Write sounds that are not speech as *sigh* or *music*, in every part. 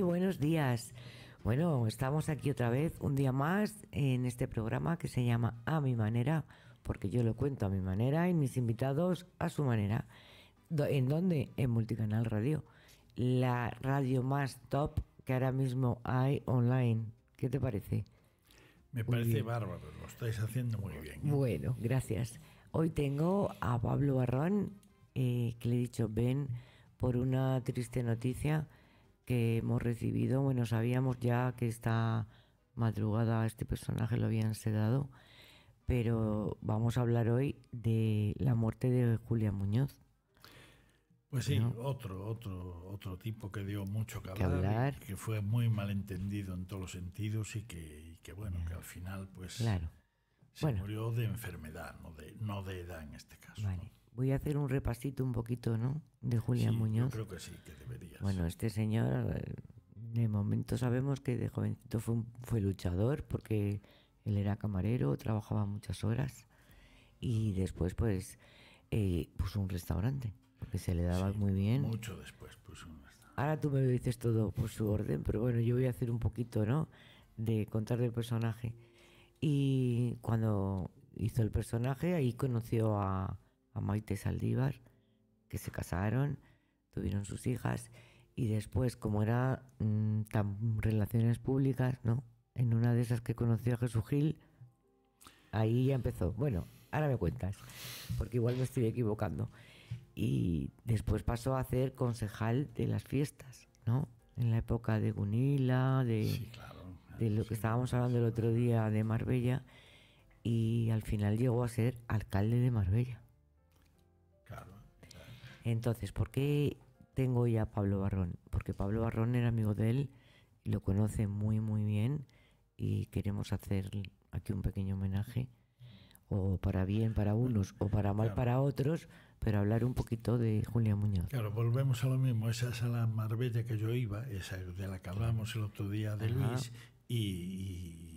Muy buenos días. Bueno, estamos aquí otra vez, un día más, en este programa que se llama A mi manera, porque yo lo cuento a mi manera y mis invitados a su manera. ¿En dónde? En Multicanal Radio, la radio más top que ahora mismo hay online. ¿Qué te parece? Me parece bárbaro, lo estáis haciendo muy bien. ¿eh? Bueno, gracias. Hoy tengo a Pablo Barrón, eh, que le he dicho, ven por una triste noticia que hemos recibido. Bueno, sabíamos ya que esta madrugada este personaje lo habían sedado, pero vamos a hablar hoy de la muerte de Julia Muñoz. Pues sí, otro, otro, otro tipo que dio mucho que hablar, que, fue muy malentendido en todos los sentidos y que, que bueno, que al final pues claro. se murió de enfermedad, no de, no de edad en este caso. Vale. Voy a hacer un repasito un poquito, ¿no? De Julia Muñoz. Yo creo que sí, que deberías. Bueno, este señor, de momento sabemos que de jovencito fue, fue luchador porque él era camarero, trabajaba muchas horas y después pues eh, puso un restaurante porque se le daba muy bien. Mucho después puso un restaurante. Ahora tú me dices todo por su orden, pero bueno, yo voy a hacer un poquito, ¿no? De contar del personaje. Y cuando hizo el personaje, ahí conoció a a Maite Saldívar, que se casaron, tuvieron sus hijas y después, como era mm, tan relaciones públicas, ¿no? En una de esas que conoció a Jesús Gil, ahí ya empezó. Bueno, ahora me cuentas, porque igual me estoy equivocando. Y después pasó a ser concejal de las fiestas, ¿no? En la época de Gunila, de, de lo que estábamos hablando el otro día de Marbella, y al final llegó a ser alcalde de Marbella. Entonces, ¿por qué tengo ya a Pablo Barrón? Porque Pablo Barrón era amigo de él y lo conoce muy, muy bien y queremos hacer aquí un pequeño homenaje, o para bien para unos o para mal para otros, pero hablar un poquito de Julia Muñoz. Claro, volvemos a lo mismo. Esa es a la Marbella que yo iba, esa de la que hablamos el otro día de Luis, y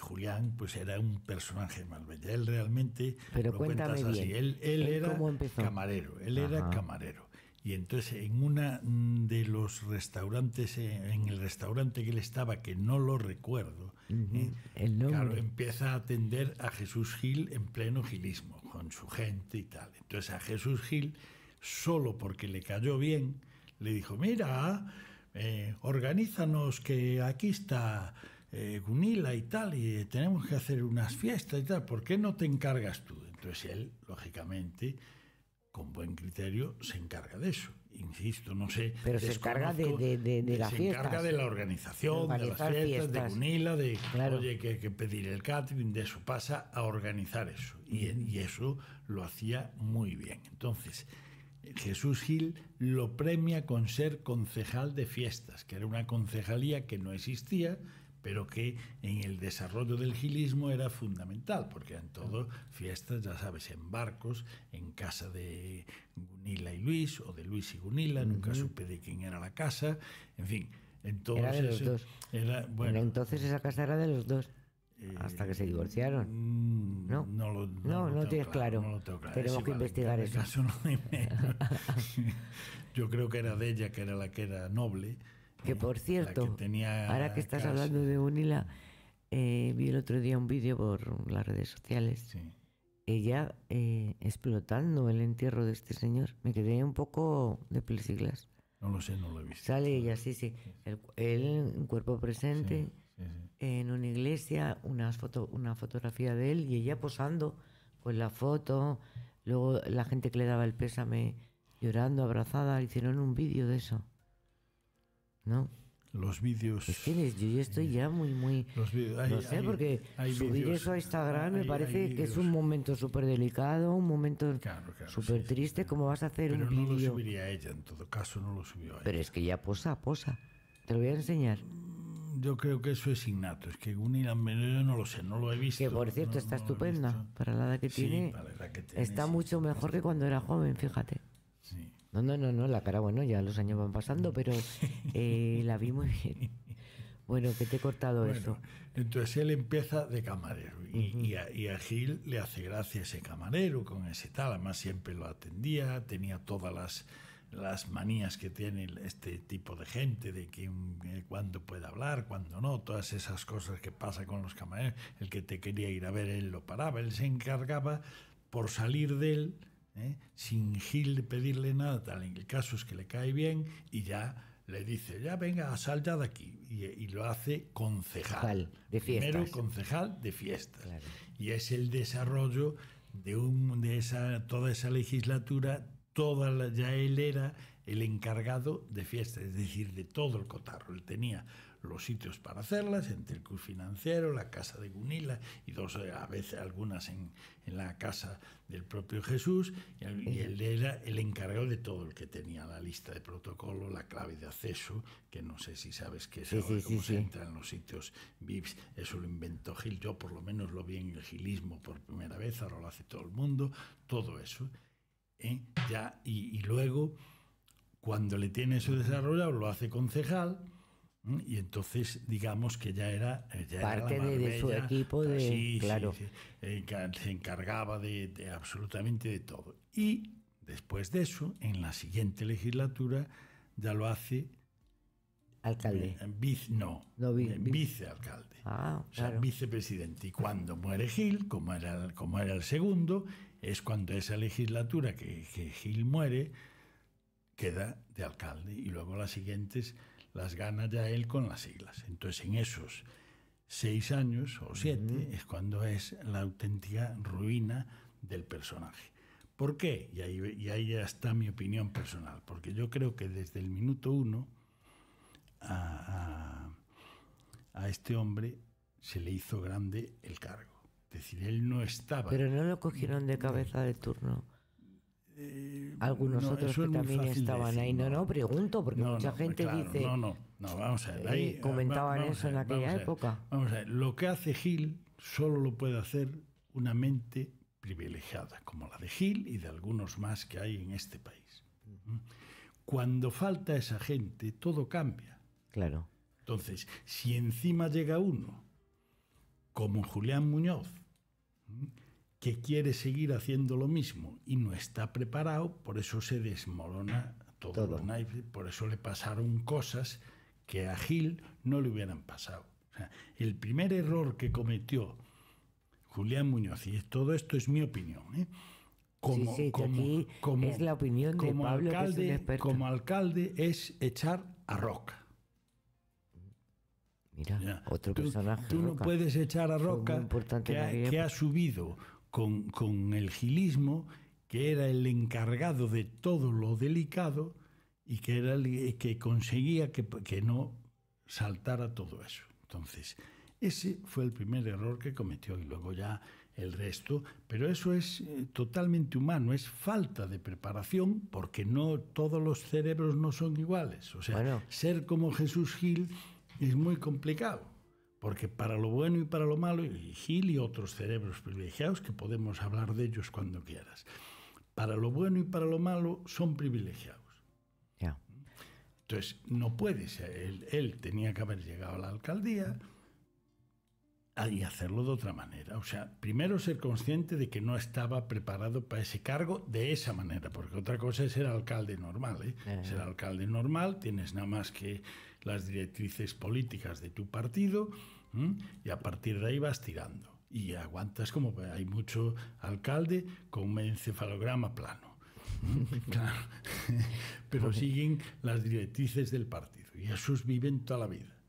Julián pues era un personaje Marbella. Él realmente Pero cuéntame bien. Él, era camarero, él era camarero. Y entonces en una de los restaurantes, eh, en el restaurante que él estaba, que no lo recuerdo, eh, claro, empieza a atender a Jesús Gil en pleno gilismo, con su gente y tal. Entonces a Jesús Gil, solo porque le cayó bien, le dijo, mira, eh, organízanos que aquí está eh, Gunila y tal, y tenemos que hacer unas fiestas y tal, ¿por qué no te encargas tú? Entonces él, lógicamente, con buen criterio, se encarga de eso. Insisto, no sé. Pero se encarga de, de, de, Se encarga de la organización, de las fiestas, de Gunila, de oye, que hay que pedir el catering, de eso pasa a organizar eso. Y, y eso lo hacía muy bien. Entonces, Jesús Gil lo premia con ser concejal de fiestas, que era una concejalía que no existía, pero que en el desarrollo del gilismo era fundamental, porque eran todo fiestas, ya sabes, en barcos, en casa de Gunila y Luis, o de Luis y Gunila, nunca supe de quién era la casa, en fin. Entonces, era de los dos. bueno, entonces esa casa era de los dos. Eh, hasta que se divorciaron. Mm, no, no, lo, no, no, tienes claro. Tenemos que investigar eso. *laughs* *laughs* Yo creo que era de ella, que era la que era noble que por cierto, ahora que estás hablando de Unila, eh, vi el otro día un vídeo por las redes sociales. Ella eh, explotando el entierro de este señor. Me quedé un poco de plesiglas. No lo sé, no lo he visto. Sale ella, sí, sí. él en cuerpo presente, en una iglesia, una, foto, una fotografía de él y ella posando con la foto. Luego la gente que le daba el pésame llorando, abrazada, hicieron un vídeo de eso. ¿No? Los vídeos. Es que yo ya estoy ya muy, muy. Los no sé, porque subir eso a Instagram me parece que es un momento súper delicado, un momento súper triste. ¿Cómo vas a hacer un vídeo? No lo subiría ella, en todo caso, no lo subió ella. Pero es que ya posa, posa. Te lo voy a enseñar. Mm, yo creo que eso es innato. Es que Gunilla yo no lo sé, no lo he visto. Que por cierto está estupenda. Para la edad que tiene. está mucho mejor que cuando era joven, fíjate. No, no, no, no, la cara, bueno, ya los años van pasando, pero eh, la vi muy bien. *laughs* Bueno, que te he cortado eso. Entonces él empieza de camarero y, a, Gil le hace gracia ese camarero con ese tal, además siempre lo atendía, tenía todas las las manías que tiene este tipo de gente, de eh, cuando puede hablar, cuando no, todas esas cosas que pasa con los camareros, el que te quería ir a ver, él lo paraba, él se encargaba por salir de él, ¿eh? sin Gil pedirle nada, tal. En el caso es que le cae bien y ya le dice, ya venga, sal ya de aquí. Y, lo hace concejal. de fiestas. Primero concejal de fiestas. Y es el desarrollo de, un, de esa, toda esa legislatura, toda ya él era el encargado de fiestas, es decir, de todo el cotarro. Él tenía los sitios para hacerlas, entre el CUS financiero, la casa de Gunila y dos, eh, a veces algunas en, en la casa del propio Jesús, y, él era el encargado de todo el que tenía la lista de protocolo, la clave de acceso, que no sé si sabes qué es cómo se entra en los sitios VIPs, eso lo inventó Gil, yo por lo menos lo vi en el gilismo por primera vez, ahora lo hace todo el mundo, todo eso. ¿eh? Ya, y, y luego, cuando le tiene eso desarrollado, lo hace concejal, y entonces, digamos que ya era. Parte de, su equipo, de, claro. Eh, se encargaba de, absolutamente de todo. Y después de eso, en la siguiente legislatura, ya lo hace. Alcalde. Eh, vice, no, eh, vicealcalde. Ah, o sea, vicepresidente. Y cuando muere Gil, como era, como era el segundo, es cuando esa legislatura que, que Gil muere, queda de alcalde. Y luego las siguientes las gana ya él con las siglas. Entonces, en esos seis años o siete es cuando es la auténtica ruina del personaje. ¿Por qué? Y ahí, y ahí ya está mi opinión personal. Porque yo creo que desde el minuto uno a, a, este hombre se le hizo grande el cargo. Es decir, él no estaba. Pero no lo cogieron de cabeza de turno. Eh, Algunos otros que también estaban ahí. No, no, pregunto, porque mucha gente dice. No, no, no, vamos a ver. Eh, ahí, comentaban eso en aquella época. Vamos a ver, lo que hace Gil solo lo puede hacer una mente privilegiada, como la de Gil y de algunos más que hay en este país. Cuando falta esa gente, todo cambia. Claro. Entonces, si encima llega uno, como Julián Muñoz, que quiere seguir haciendo lo mismo y no está preparado, por eso se desmorona todo, los naipes, por eso le pasaron cosas que a Gil no le hubieran pasado. el primer error que cometió Julián Muñoz, y todo esto es mi opinión, ¿eh? como, como, es la opinión de Pablo, alcalde, como alcalde es echar a Roca. Mira, otro personaje. Tú no puedes echar a Roca que ha subido con, el gilismo, que era el encargado de todo lo delicado y que era el que conseguía que, que no saltara todo eso. Entonces, ese fue el primer error que cometió y luego ya el resto, pero eso es eh, totalmente humano, es falta de preparación porque no todos los cerebros no son iguales. O sea, ser como Jesús Gil es muy complicado. Porque para lo bueno y para lo malo, y Gil y otros cerebros privilegiados, que podemos hablar de ellos cuando quieras, para lo bueno y para lo malo son privilegiados. Entonces, no puede ser. Él, él, tenía que haber llegado a la alcaldía y hacerlo de otra manera. O sea, primero ser consciente de que no estaba preparado para ese cargo de esa manera, porque otra cosa es ser alcalde normal. ¿eh? Eh. Ser alcalde normal, tienes nada más que las directrices políticas de tu partido y a partir de ahí vas tirando. Y aguantas como hay mucho alcalde con un encefalograma plano. *laughs* *laughs* Pero siguen las directrices del partido y esos viven toda la vida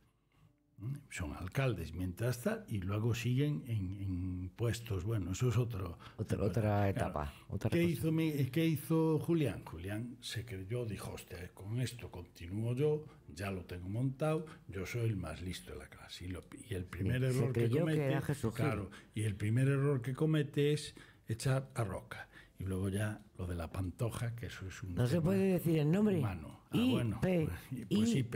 son alcaldes mientras está y luego siguen en, puestos. Bueno, eso es otro, otra etapa. ¿Qué, hizo ¿Qué hizo Julián? Julián se creyó, dijo, hostia, con esto continúo yo, ya lo tengo montado, yo soy el más listo de la clase. Y, el primer error que comete, claro, y el primer error que comete es echar a Roca. Y luego ya lo de la pantoja, que eso es un. No se puede decir el nombre. Humano. Ah, bueno, pues, pues IP.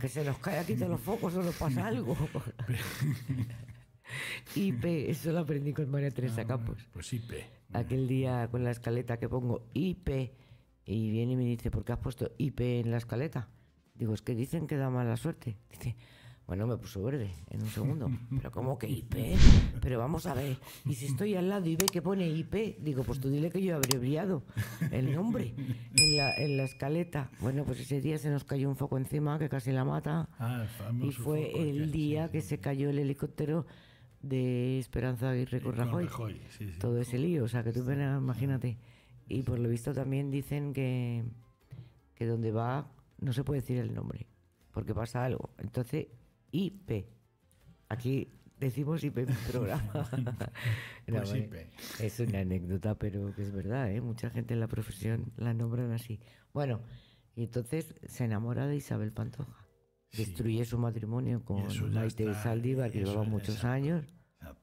que se nos cae aquí de los focos o nos pasa algo. *laughs* IP, eso lo aprendí con María Teresa ah, Campos. Pues IP. Aquel día con la escaleta que pongo IP y viene y me dice, ¿por qué has puesto IP en la escaleta? Digo, es que dicen que da mala suerte. Dice, Bueno, me puso verde en un segundo. *laughs* Pero ¿cómo que IP? Pero vamos a ver. Y si estoy al lado y ve que pone IP, digo, pues tú dile que yo he abreviado el nombre en la, en la escaleta. Bueno, pues ese día se nos cayó un foco encima que casi la mata. Ah, y fue el día que se cayó el helicóptero de Esperanza Aguirre con Rajoy. Todo ese lío, o sea, que tú imagínate. Y por lo visto también dicen que, que donde va no se puede decir el nombre, porque pasa algo. Entonces, IP. Aquí decimos IP en mi programa. *laughs* Pues *laughs* es una anécdota, pero que es verdad, ¿eh? Mucha gente en la profesión la nombran así. Bueno, y entonces se enamora de Isabel Pantoja. Destruye su matrimonio con Maite Saldívar, que llevaba muchos años.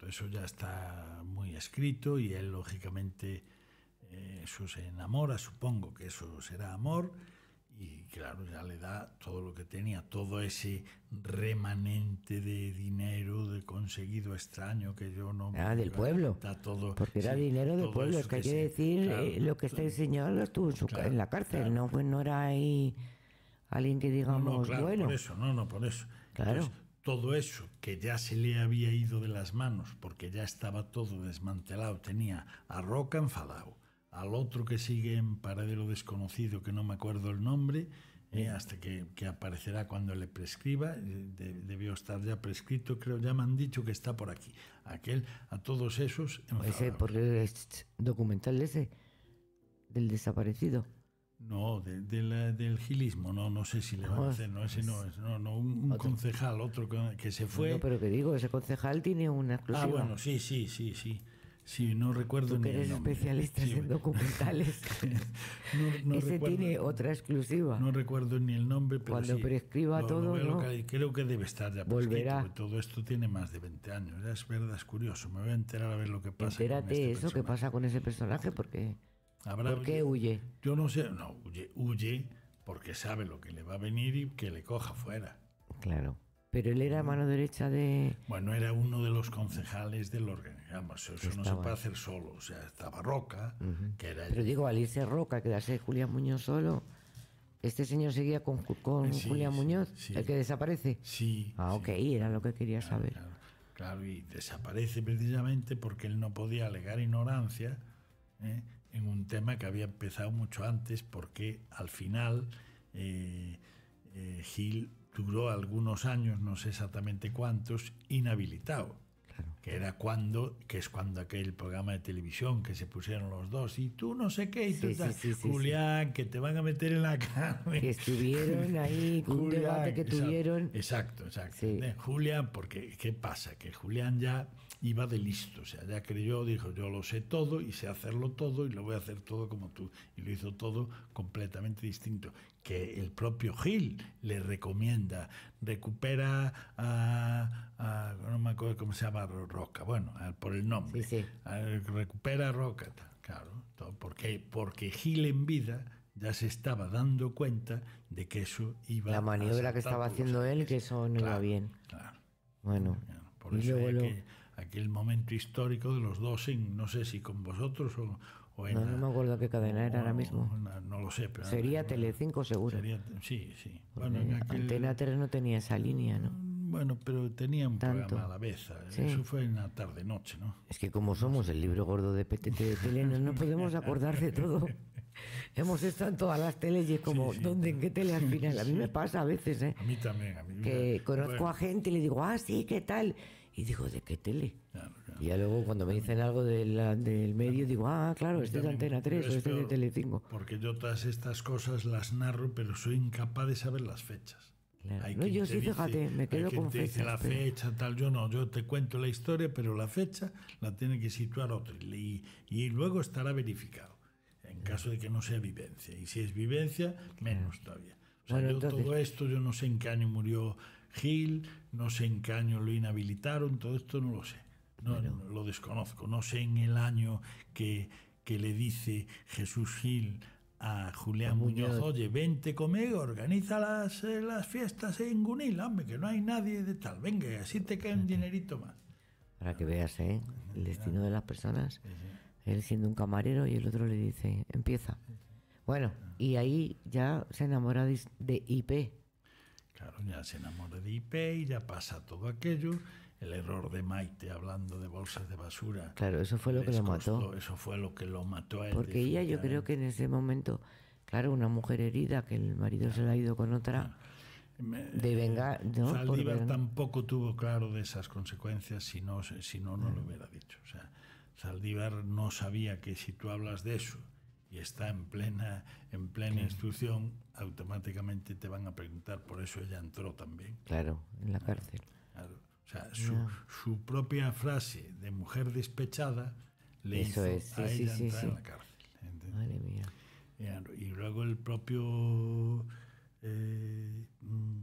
eso ya está muy escrito y él, lógicamente, eh, eso se enamora, supongo que eso será amor y claro, ya le da todo lo que tenía, todo ese remanente de dinero de conseguido extraño que yo no... Ah, del pueblo. todo, Porque era dinero del pueblo, es que hay que decir eh, lo que este señor lo estuvo en, la cárcel, no, pues no era ahí alguien que digamos, no, bueno. Por eso, no, no, por eso. Claro. todo eso que ya se le había ido de las manos porque ya estaba todo desmantelado, tenía a Roca enfadado al otro que sigue en paradero desconocido, que no me acuerdo el nombre, eh, hasta que, aparecerá cuando le prescriba, eh, debió estar ya prescrito, creo, ya me han dicho que está por aquí. Aquel, a todos esos... Ese, porque es documental ese, del desaparecido. No, de, del gilismo, no, no sé si le va a hacer, no, ese no es, no, no, un, concejal, otro que, se fue. No, pero que digo, ese concejal tiene una exclusiva. Ah, bueno, sí, sí, sí, sí. Sí, no recuerdo Tú que eres especialista en documentales. Ese tiene otra exclusiva. No recuerdo ni el nombre, pero Cuando prescriba todo, ¿no? creo que debe estar ya Volverá. Todo esto tiene más de 20 años. Es verdad, es curioso. Me voy a enterar a ver lo que pasa. Entérate con este eso que pasa con ese personaje, porque ¿por qué huye? Yo no sé, no, huye, huye porque sabe lo que le va a venir y que le coja fuera. Claro. Pero él era mano derecha de... Bueno, era uno de los concejales del organigrama. Eso, no se puede hacer solo. O sea, estaba Roca, que era... Pero digo, al irse Roca, quedarse Julián Muñoz solo, ¿este señor seguía con, con Julián Muñoz, el que desaparece? Sí. Ah, ok, era lo que quería saber. Claro, y desaparece precisamente porque él no podía alegar ignorancia ¿eh? en un tema que había empezado mucho antes, porque al final eh, eh, Gil duró algunos años, no sé exactamente cuántos, inhabilitado. Que era cuando, que es cuando aquel programa de televisión que se pusieron los dos, y tú no sé qué, y tú Julián, que te van a meter en la *laughs* cárcel. Que estuvieron ahí, un debate que tuvieron. Exacto, exacto. Julián, porque ¿qué pasa? Que Julián ya iba de listo, o sea, ya creyó, dijo, yo lo sé todo y sé hacerlo todo y lo voy a hacer todo como tú. Y lo hizo todo completamente distinto. Que el propio Gil le recomienda, recupera a, no me acuerdo cómo se llama, Roca, bueno, por el nombre, recupera a Roca, claro, porque, porque Gil en vida ya se estaba dando cuenta de que eso iba La maniobra que estaba haciendo él, que eso no iba bien. Claro. Bueno, por eso que aquel momento histórico de los dos, en, no sé si con vosotros o, en... No, no me acuerdo qué cadena era ahora mismo. no lo sé, pero... Sería Telecinco seguro. sí, sí. Bueno, Antena 3 no tenía esa línea, ¿no? Bueno, pero tenía un programa a la vez. Eso fue en la tarde-noche, ¿no? Es que como somos el libro gordo de PTT de tele, no podemos acordar de todo. *laughs* Hemos estado en todas las teles y es como, ¿dónde, en qué tele al final? A mí me *laughs* pasa a veces, ¿eh? A mí también, a mí Que conozco a gente y le digo, ah, sí, ¿qué tal? Y digo, ¿de qué tele? Y ya luego cuando me dicen algo de del medio, digo, ah, claro, este es de Antena 3 o este es de Telecinco. Porque yo todas estas cosas las narro, pero soy incapaz de saber las fechas. no, yo sí, fíjate, me quedo con te dice la fecha, tal, yo no, yo te cuento la historia, pero la fecha la tiene que situar otro y, y luego estará verificado, en caso de que no sea vivencia. Y si es vivencia, menos todavía. O sea, yo todo esto, yo no sé en qué año murió Gil, no sé en qué año lo inhabilitaron, todo esto no lo sé, no, lo desconozco, no sé en el año que, que le dice Jesús Gil a Julián Muñoz, oye, vente conmigo, organiza las, eh, las fiestas en Gunil, hombre, que no hay nadie de tal, venga, así te cae un dinerito más. Para que veas, ¿eh? El destino de las personas. Él siendo un camarero y el otro le dice, empieza. Bueno, y ahí ya se enamora de IP. Claro, ya se enamora de IP y ya pasa todo aquello. El error de Maite hablando de bolsas de basura. Claro, eso fue lo que lo mató. Eso fue lo que lo mató a él. Porque ella, yo creo que en ese momento, claro, una mujer herida que el marido se la ha ido con otra. de vengar, ¿no? Saldívar tampoco tuvo claro de esas consecuencias si no, si no, no lo hubiera dicho. O sea, Saldívar no sabía que si tú hablas de eso y está en plena, en plena instrucción, automáticamente te van a preguntar, por eso ella entró también. Claro, en la cárcel. O sea, su, propia frase de mujer despechada le hizo a ella entrar en la cárcel. Madre mía. Y, luego el propio eh, mm,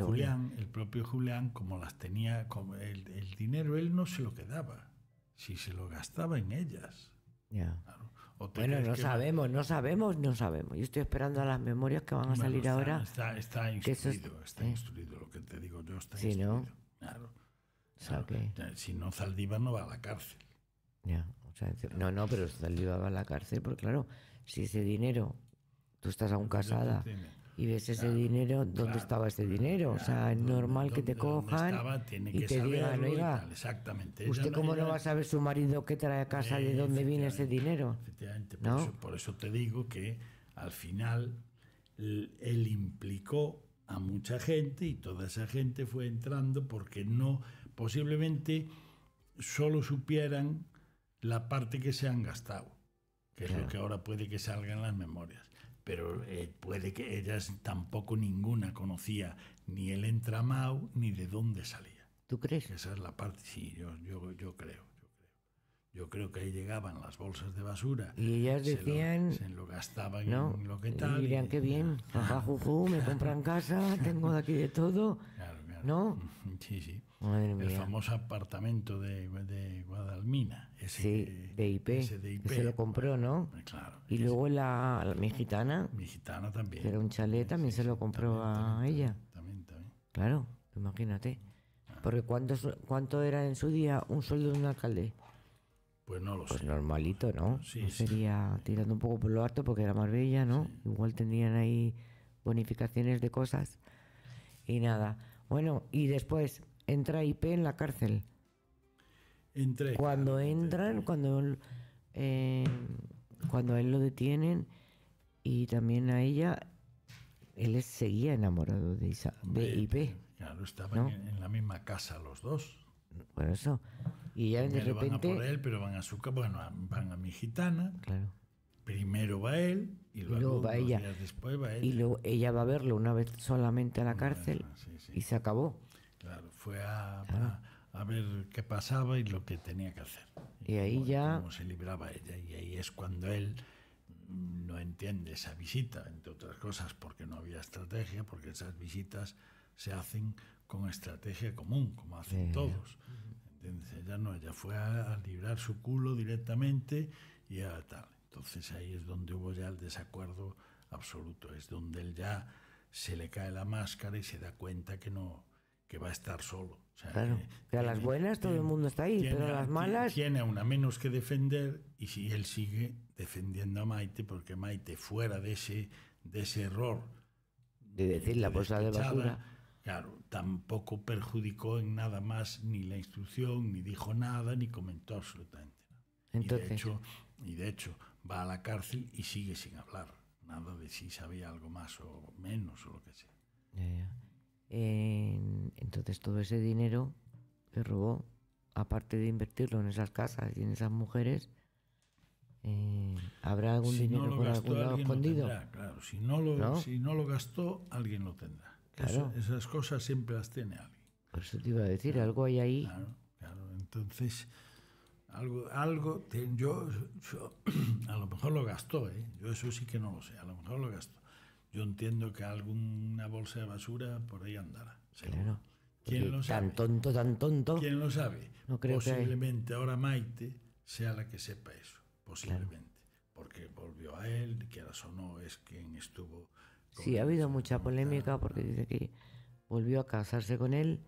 Julián, el propio Julián, como las tenía, como el, el, dinero él no se lo quedaba, si se lo gastaba en ellas. Ya. Bueno, no sabemos, no sabemos, no sabemos. Yo estoy esperando a las memorias que van a salir ahora. Está, está instruido, está ¿eh? instruido, lo que te digo yo está sí, instruido. ¿no? Claro. Si no, Zaldívar no va a la cárcel. Ya, o sea, no, no, pero Zaldívar va a la cárcel, porque claro, si ese dinero, tú estás aún casada y ves ese dinero, ¿dónde estaba ese dinero? o sea, es normal que te cojan y te digan, oiga, exactamente. ¿usted cómo no va a saber su marido qué trae a casa, de dónde viene ese dinero? Efectivamente, por, eso, por eso te digo que al final él implicó a mucha gente y toda esa gente fue entrando porque no, posiblemente solo supieran la parte que se han gastado, que es lo que ahora puede que salga en las memorias pero eh, puede que ellas tampoco ninguna conocía ni el entramado ni de dónde salía. ¿Tú crees? Esa es la parte, sí, yo, yo, yo creo. Yo creo que ahí llegaban las bolsas de basura. Y ellas decían. Se lo, gastaban en lo que tal. Y dirían, qué bien, *laughs* juju, me compran casa, tengo de aquí de todo. Claro, claro. ¿No? *laughs* Sí, sí. El famoso apartamento de, de Guadalmina. Ese sí, de IP. Ese de IP. se lo compró, ¿no? Claro. Y luego la, la, mi gitana. Mi gitana también. Que era un chalet, también se lo compró a ella. También, también. Claro, imagínate. Ah. Porque ¿cuánto, ¿cuánto era en su día un sueldo de un alcalde? Pues no lo pues sé. normalito, ¿no? Sí, sería tirando un poco por lo alto porque era más bella, ¿no? Igual tendrían ahí bonificaciones de cosas. Y nada. Bueno, y después entra IP en la cárcel. Entré. Cuando entran, cuando eh, cuando a él lo detienen y también a ella, él seguía enamorado de, de IP. Claro, estaban en, la misma casa los dos. Por eso. Y ya de repente. Van a por él, pero van a su casa. Bueno, van a mi gitana. Claro. Primero va él y luego, va ella. después va ella. Y luego ella va a verlo una vez solamente a la cárcel y se acabó. Claro, fue a, a, ver qué pasaba y lo que tenía que hacer. Y, ahí ya. Cómo se libraba ella. Y ahí es cuando él no entiende esa visita, entre otras cosas, porque no había estrategia, porque esas visitas se hacen con estrategia común, como hacen todos. Ella no, ella fue a, librar su culo directamente y a tal. Entonces ahí es donde hubo ya el desacuerdo absoluto, es donde él ya se le cae la máscara y se da cuenta que no que va a estar solo. claro, que, a las buenas todo el mundo está ahí, pero a las malas... Tiene una menos que defender y si él sigue defendiendo a Maite, porque Maite fuera de ese, de ese error... De decir la bolsa de basura Claro, tampoco perjudicó en nada más ni la instrucción, ni dijo nada, ni comentó absolutamente nada. Entonces... Y, de hecho, y de hecho va a la cárcel y sigue sin hablar. Nada de si sabía algo más o menos o lo que sea. Entonces todo ese dinero que robó, aparte de invertirlo en esas casas y en esas mujeres, eh, ¿habrá algún dinero por algún lado escondido? claro, si no, lo, si no lo gastó, alguien lo tendrá esas cosas siempre las tiene alguien. Por eso te iba a decir, algo hay ahí. Claro, claro. Entonces, algo, algo yo, *clears throat* a lo mejor lo gastó, ¿eh? yo eso sí que no lo sé, a lo mejor lo gastó. Yo entiendo que alguna bolsa de basura por ahí andará. Claro. ¿Quién lo sabe? Tan tonto, tan tonto. ¿Quién lo sabe? No creo Posiblemente ahora Maite sea la que sepa eso, posiblemente. Porque volvió a él, que ahora sonó, es quien estuvo Sí, ha habido mucha polémica porque dice que volvió a casarse con él,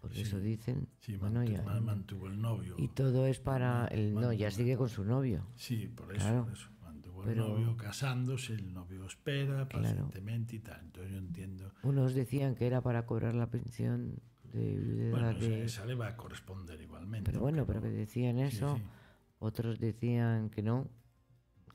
porque eso dicen. Sí, bueno, ya, mantuvo el novio. Y todo es para. El, no, ya sigue con su novio. Sí, por eso. Claro. Mantuvo el novio casándose, el novio espera pacientemente y tal. Entonces yo entiendo. Unos decían que era para cobrar la pensión de Bueno, de... esa le va a corresponder igualmente. Pero bueno, pero que decían eso. Otros decían que no,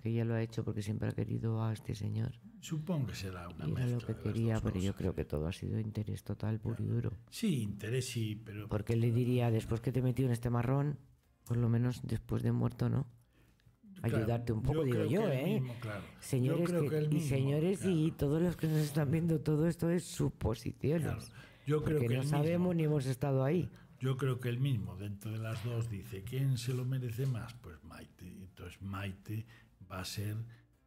que ella lo ha hecho porque siempre ha querido a este señor. Supongo que será una Era lo que quería, pero yo creo que todo ha sido interés total, puro y duro. Sí, interés sí, pero... Porque le diría, después que te metió en este marrón, por lo menos después de muerto, ¿no? Ayudarte un poco, digo yo, ¿eh? Señores y señores y todos los que nos están viendo, todo esto es suposiciones. Yo creo que no sabemos ni hemos estado ahí. Yo creo que el mismo, dentro de las dos, dice, ¿quién se lo merece más? Pues Maite. Entonces Maite va a ser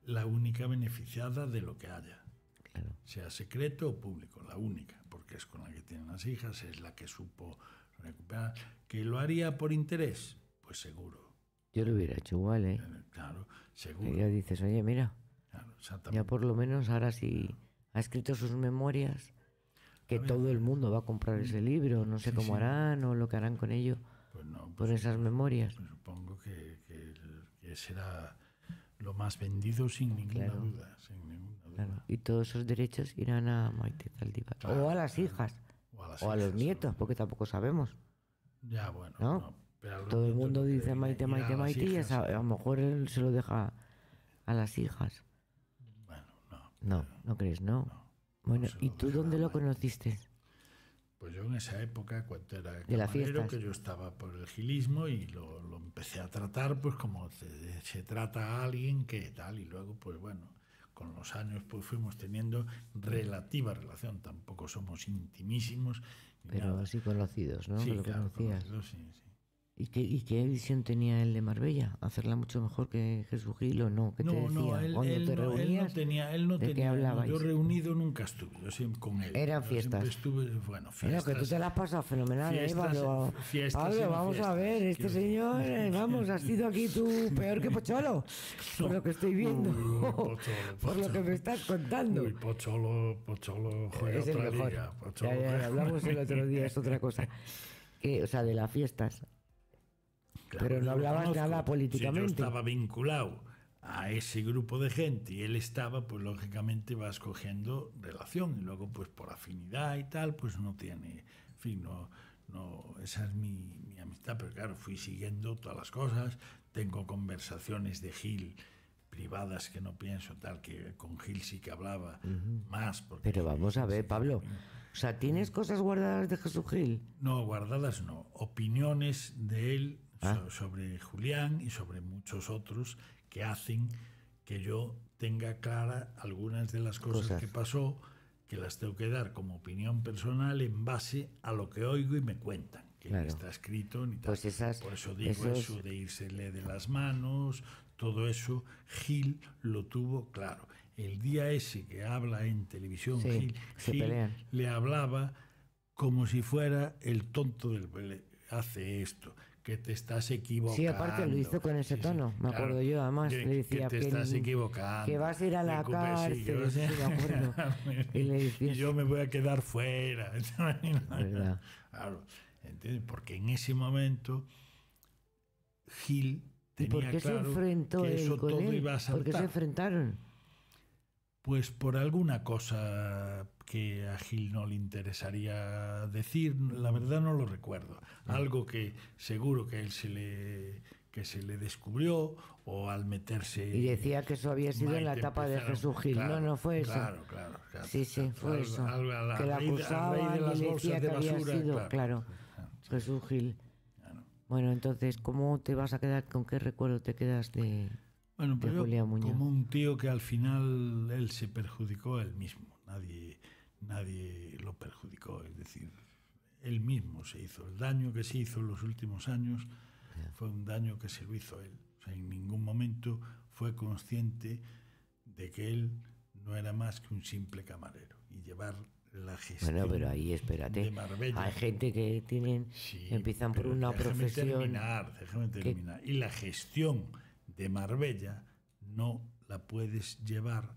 la única beneficiada de lo que haya. Sea secreto o público, la única, porque es con la que tienen las hijas, es la que supo recuperar. ¿Que lo haría por interés? Pues seguro. Yo lo hubiera hecho igual, ¿eh? eh claro, seguro. Y ya dices, oye, mira, ya por lo menos ahora sí ha escrito sus memorias, que todo el mundo va a comprar ese libro, no sé cómo harán o lo que harán con ello, pues por pues esas memorias. Pues supongo que, que será lo más vendido sin ninguna duda. Y todos esos derechos irán a Maite Zaldívar. o a las hijas. O a, los nietos, porque tampoco sabemos. Ya, bueno. Todo el mundo dice Maite, Maite, Maite, y a, lo mejor él se lo deja a las hijas. Bueno, no. No, no crees, no. bueno, ¿y tú dónde lo conociste? Pues yo en esa época, cuando era camarero, que yo estaba por el gilismo y lo, empecé a tratar pues como se, trata a alguien que tal, y luego pues bueno, con los años pues fuimos teniendo relativa relación, tampoco somos intimísimos. Pero así conocidos, ¿no? Sí, claro, conocidos, sí, sí. ¿Y qué, ¿Y qué visión tenía él de Marbella? ¿Hacerla mucho mejor que Jesús Gil o no? ¿Qué te decía? No, él, Cuando te reunías, no tenía, él no ¿de qué hablabais? Yo reunido nunca estuve, yo siempre con él. Eran fiestas. Estuve, bueno, fiestas. Pero que tú te las has pasado fenomenal, ¿eh, Pablo? Pablo, vamos a ver, este señor, eh, *laughs* vamos, has sido aquí tú peor que Pocholo, por lo que estoy viendo, *laughs* Pocholo, por lo que me estás contando. Uy, Pocholo, Pocholo juega es otra mejor. liga. Pocholo. Ya, ya, hablamos el otro día, es otra cosa. *laughs* Que, o sea, de las fiestas pero no hablaba nada políticamente. Si yo estaba vinculado a ese grupo de gente y él estaba, pues lógicamente vas cogiendo relación y luego pues por afinidad y tal, pues no tiene, en fin, no, no esa es mi, mi amistad, pero claro, fui siguiendo todas las cosas, tengo conversaciones de Gil privadas que no pienso tal que con Gil sí que hablaba más. Porque pero vamos a ver, Pablo. O sea, ¿tienes cosas guardadas de Jesús Gil? No, guardadas no. Opiniones de él Ah. sobre Julián y sobre muchos otros que hacen que yo tenga clara algunas de las cosas, que pasó, que las tengo que dar como opinión personal en base a lo que oigo y me cuentan, que no está escrito ni pues tal. Por eso digo eso de irsele de las manos, todo eso, Gil lo tuvo claro. El día ese que habla en televisión, Gil, le hablaba como si fuera el tonto del hace esto que te estás equivocando. Sí, aparte lo hizo con ese tono, me acuerdo yo, además le decía que te estás equivocando. Que vas a ir a la cárcel, sí, me *laughs* acuerdo. y, le y, yo me voy a quedar fuera. *laughs* ¿Verdad? Claro, ¿entiendes? Porque en ese momento Gil tenía ¿Y por qué claro se enfrentó que eso con todo él? iba a saltar. ¿Por qué se enfrentaron? Pues por alguna cosa que a Gil no le interesaría decir, la verdad no lo recuerdo. Algo que seguro que él se le que se le descubrió o al meterse y decía que eso había sido en la etapa de Jesús Gil no no fue eso claro claro, claro. Sí sí fue eso. la, que la acusaban de y decía que había sido claro, Jesús Gil. Bueno entonces cómo te vas a quedar con qué recuerdo te quedas de bueno, pero como un tío que al final él se perjudicó él mismo, nadie, nadie lo perjudicó, es decir, él mismo se hizo. El daño que se hizo en los últimos años fue un daño que se lo hizo él. O sea, en ningún momento fue consciente de que él no era más que un simple camarero y llevar la gestión. Bueno, pero ahí espérate. Hay gente que tienen, empiezan por una déjame profesión. Terminar, déjame terminar. Y la gestión de Marbella no la puedes llevar.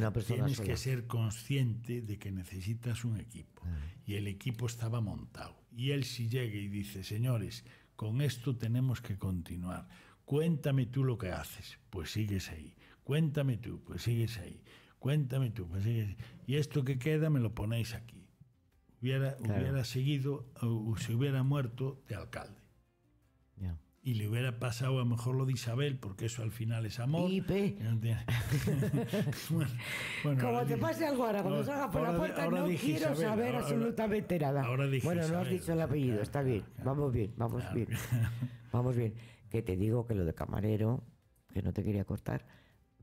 Una persona tienes que ser consciente de que necesitas un equipo. Ah. Y el equipo estaba montado. Y él si llega y dice, señores, con esto tenemos que continuar. Cuéntame tú lo que haces, pues sigues ahí. Cuéntame tú, pues sigues ahí. Cuéntame tú, pues sigues ahí. Y esto que queda me lo ponéis aquí. Hubiera, hubiera seguido o se hubiera muerto de alcalde. Y le hubiera pasado a lo mejor lo de Isabel, porque eso al final es amor. Pipe. *laughs* bueno, Como te pase algo ahora, cuando salga por la puerta, no quiero saber absolutamente nada. bueno, no has dicho el apellido, está bien. Vamos bien, vamos bien. Vamos bien. Que te digo que lo de camarero, que no te quería cortar,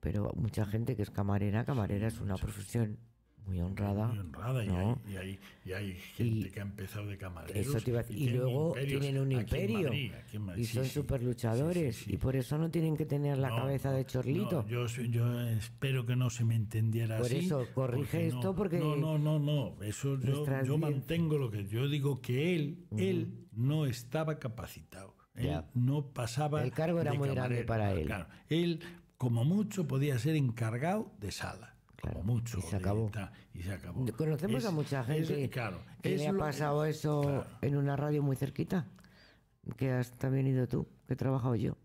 pero mucha gente que es camarera, camarera es una profesión muy honrada. Muy honrada, y, hay, y, hay, gente que ha empezado de camareros. y, luego tienen un imperio. y son súper luchadores. y por eso no tienen que tener la cabeza de chorlito. yo, yo espero que no se me entendiera así. Por eso, corrige esto porque. No, no, no, no. Eso yo, yo mantengo lo que. Yo digo que él, él no estaba capacitado. Él no pasaba. El cargo era muy grande para él. Claro, él, como mucho, podía ser encargado de sala como mucho. Y se acabó. y se acabó. Conocemos a mucha gente claro, que le ha pasado eso en una radio muy cerquita, que has también ido tú, que he trabajado yo.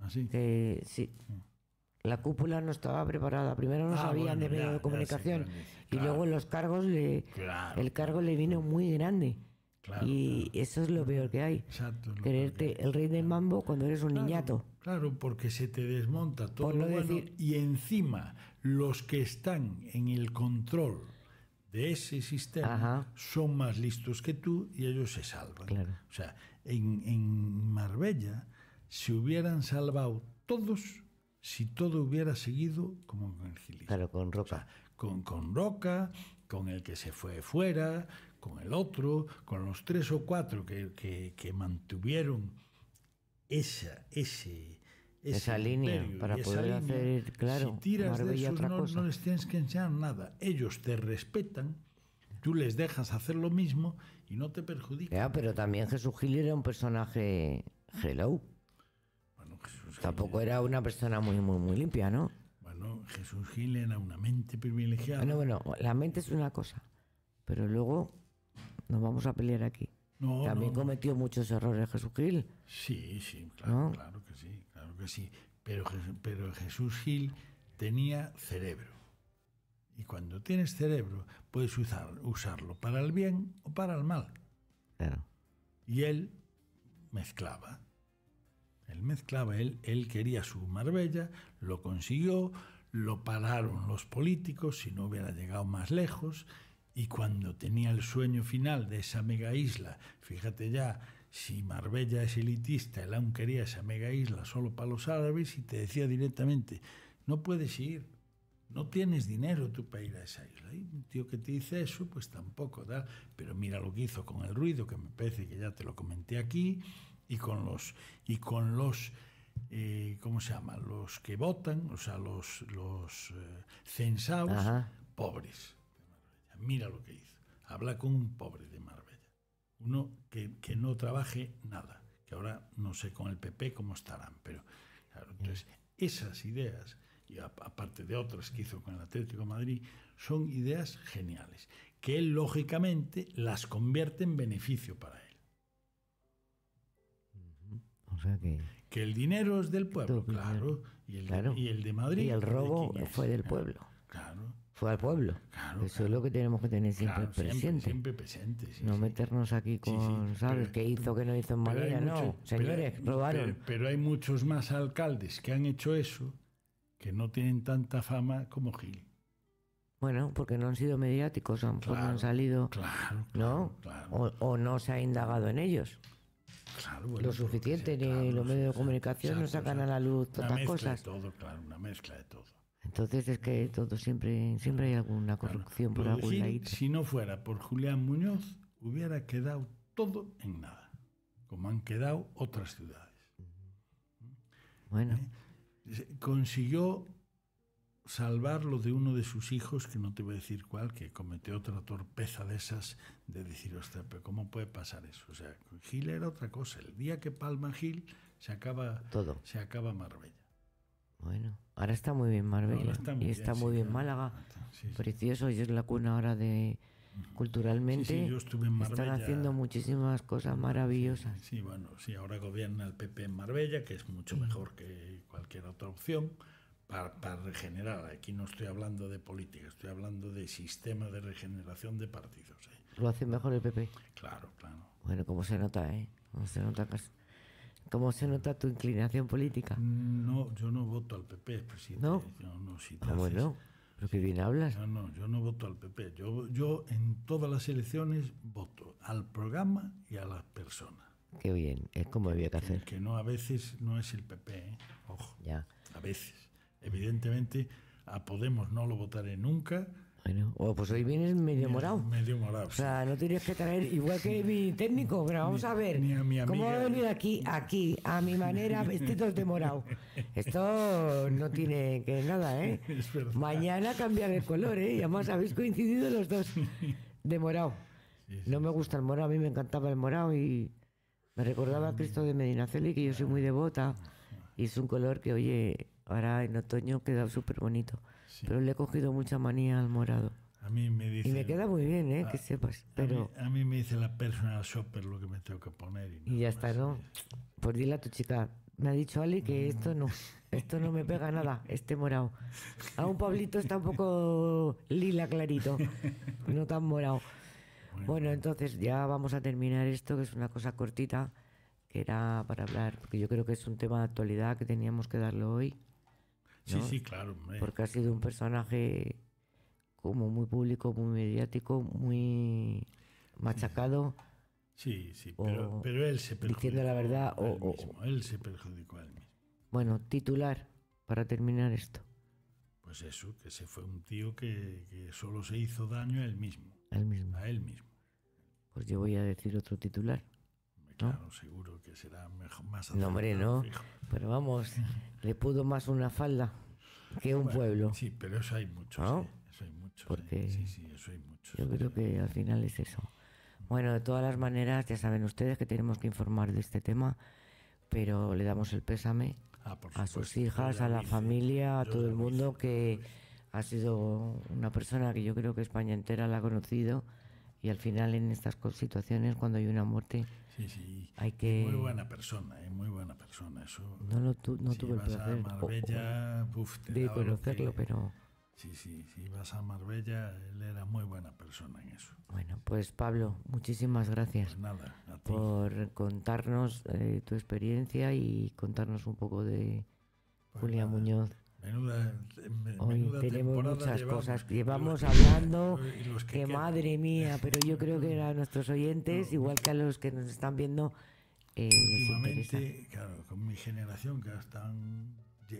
¿Así? ¿Ah, que sí. La cúpula no estaba preparada. Primero no ah, sabían de medio de comunicación y luego los cargos le, el cargo le vino muy grande. Y eso es lo peor que hay. Exacto, Quererte el rey del mambo cuando eres un niñato. Claro, porque se te desmonta todo lo bueno y encima los que están en el control de ese sistema son más listos que tú y ellos se salvan. O sea, en, Marbella se hubieran salvado todos si todo hubiera seguido como con el Gilis. Claro, con Roca. con, con Roca, con el que se fue fuera, con el otro, con los tres o cuatro que, que mantuvieron esa, ese, esa línea para poder hacer, claro, si tiras de esos, no, no, les tienes que enseñar nada. Ellos te respetan, tú les dejas hacer lo mismo y no te perjudican. Ya, pero también Jesús Gil era un personaje hello. Bueno, Jesús Tampoco era una persona muy, muy, muy limpia, ¿no? Bueno, Jesús Gil era una mente privilegiada. Bueno, bueno, la mente es una cosa, pero luego nos vamos a pelear aquí. También cometió muchos errores Jesús Gil. Sí, sí, claro, claro que sí, claro que sí. Pero, pero Jesús Gil tenía cerebro. Y cuando tienes cerebro, puedes usar, usarlo para el bien o para el mal. Claro. Y él mezclaba. Él mezclaba, él, él quería su Marbella, lo consiguió, lo pararon los políticos, si no hubiera llegado más lejos, y cuando tenía el sueño final de esa mega isla, fíjate ya, si Marbella es elitista, él aún quería esa mega isla solo para los árabes y te decía directamente, no puedes ir, no tienes dinero tú para ir a esa isla. Y un tío que te dice eso, pues tampoco da. Pero mira lo que hizo con el ruido, que me parece que ya te lo comenté aquí, y con los, y con los eh, ¿cómo se llama? Los que votan, o sea, los, los eh, censados, pobres mira lo que hizo. Habla con un pobre de Marbella. Uno que, que no trabaje nada. Que ahora no sé con el PP cómo estarán, pero claro, entonces esas ideas, y aparte de otras que hizo con el Atlético de Madrid, son ideas geniales, que él lógicamente las convierte en beneficio para él. O sea que... Que el dinero es del pueblo, claro, y el, y el de Madrid. Y el robo fue del pueblo. Claro al pueblo. Eso es lo que tenemos que tener siempre presente. Siempre, presente. no meternos aquí con, ¿sabes? ¿Qué hizo, qué no hizo en Madrid? No, señores, robaron. Pero, hay muchos más alcaldes que han hecho eso que no tienen tanta fama como Gil. Bueno, porque no han sido mediáticos, no han salido, ¿no? O, no se ha indagado en ellos. lo suficiente, ni los medios de comunicación no sacan a la luz todas las cosas. todo, claro, una mezcla de todo. Entonces es que todo siempre siempre hay alguna corrupción por algún lado. Si no fuera por Julián Muñoz, hubiera quedado todo en nada, como han quedado otras ciudades. Bueno. ¿Eh? Consiguió salvarlo de uno de sus hijos, que no te voy a decir cuál, que cometió otra torpeza de esas, de decir, ostras, pero ¿cómo puede pasar eso? O sea, Gil era otra cosa. El día que palma Gil, se acaba, todo. Se acaba Marbella. Bueno, ahora está muy bien Marbella. y está muy bien Málaga. Precioso, y es la cuna ahora de, culturalmente yo estuve en están haciendo muchísimas cosas maravillosas. Sí, bueno, sí, ahora gobierna el PP en Marbella, que es mucho mejor que cualquier otra opción para, para, regenerar. Aquí no estoy hablando de política, estoy hablando de sistema de regeneración de partidos. ¿eh? ¿Lo hace mejor el PP? Claro, claro. Bueno, como se nota, ¿eh? Como se nota, ¿Cómo se nota tu inclinación política? No, yo no voto al PP, presidente. ¿No? no si ah, bueno, pero qué bien hablas. No, no, yo no voto al PP. Yo, yo en todas las elecciones voto al programa y a las personas. Qué bien, es como había que hacer. Que no, a veces no es el PP, ¿eh? ojo. Ya. A veces. Evidentemente, a Podemos no lo votaré nunca bueno, o pues hoy vienes medio morado. Medio morado. O sea, no tienes que traer, igual que mi *laughs* técnico, pero vamos a ver. ¿Cómo va a venir aquí, aquí, a mi manera, *laughs* vestidos de morado? Esto no tiene que nada, ¿eh? *laughs* Mañana cambiar el color, ¿eh? Y además habéis coincidido los dos de morado. No me gusta el morado, a mí me encantaba el morado y me recordaba a Cristo de Medinaceli, que yo soy muy devota. Y es un color que, oye, ahora en otoño queda súper bonito. Pero le he cogido mucha manía al morado. A mí me dice, y me queda muy bien, ¿eh? que sepas. Pero... A mí, me dice la personal shopper lo que me tengo que poner. Y, ya está, ¿no? Pues dile a tu chica, me ha dicho Ali que esto no, esto no me pega nada, este morado. A un Pablito está un poco lila clarito, *laughs* no tan morado. Bueno, entonces ya vamos a terminar esto, que es una cosa cortita, que era para hablar, porque yo creo que es un tema de actualidad que teníamos que darlo hoy. Sí, sí, claro. Porque ha sido un personaje como muy público, muy mediático, muy machacado. Sí, sí, pero, pero él se perjudicó. Diciendo la verdad, o, él se perjudicó a él mismo. Bueno, titular, para terminar esto. Pues eso, que se fue un tío que, que solo se hizo daño a él mismo. A él mismo. A él mismo. Pues yo voy a decir otro titular. Claro, seguro que será mejor, más No, hombre, no. Pero vamos, le pudo más una falda que un pueblo. Sí, pero eso hay mucho. ¿No? eso hay mucho. Porque sí, sí, eso hay mucho. Yo creo que al final es eso. Bueno, de todas las maneras, ya saben ustedes que tenemos que informar de este tema, pero le damos el pésame ah, a sus hijas, a la familia, a todo el mundo que ha sido una persona que yo creo que España entera la ha conocido y al final en estas situaciones cuando hay una muerte Sí, sí. Hay que... Muy buena persona, es muy buena persona. Eso, no, no, no tuve el placer Marbella, de conocerlo, pero... Sí, sí, si vas a Marbella, él era muy buena persona en eso. Bueno, pues Pablo, muchísimas gracias pues nada, por contarnos eh, tu experiencia y contarnos un poco de pues Julia Muñoz. Menuda, Hoy tenemos muchas cosas. Llevamos. hablando que, madre mía, pero yo creo que a nuestros oyentes, igual que a los que nos están viendo, eh, últimamente, claro, con mi generación que están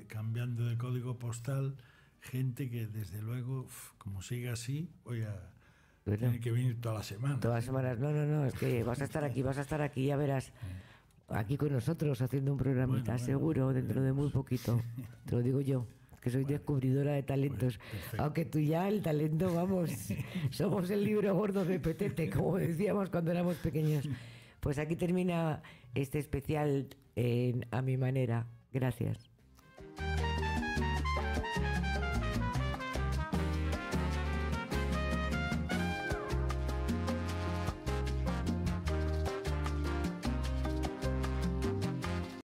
cambiando de código postal, gente que desde luego, como sigue así, voy a tener que venir toda la semana. Todas las semanas, no, no, no, es que vas a estar aquí, vas a estar aquí, ya verás *laughs* aquí con nosotros haciendo un programita, seguro, dentro de muy *laughs* poquito. Te lo digo yo, que soy descubridora de talentos. Aunque tú ya el talento, vamos, *laughs* somos el libro gordo de Petete, como decíamos cuando éramos pequeños. Pues aquí termina este especial en, a mi manera. Gracias.